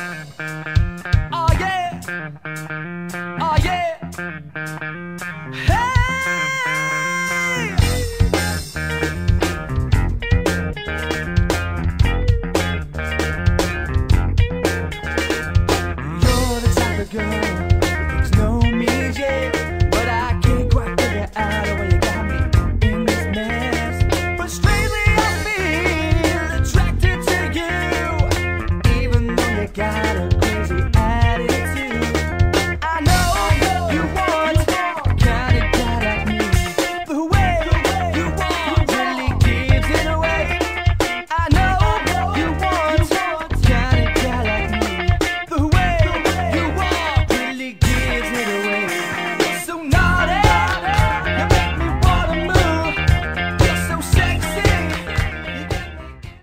Oh yeah. Oh yeah. Hey. You're the type of girl got a crazy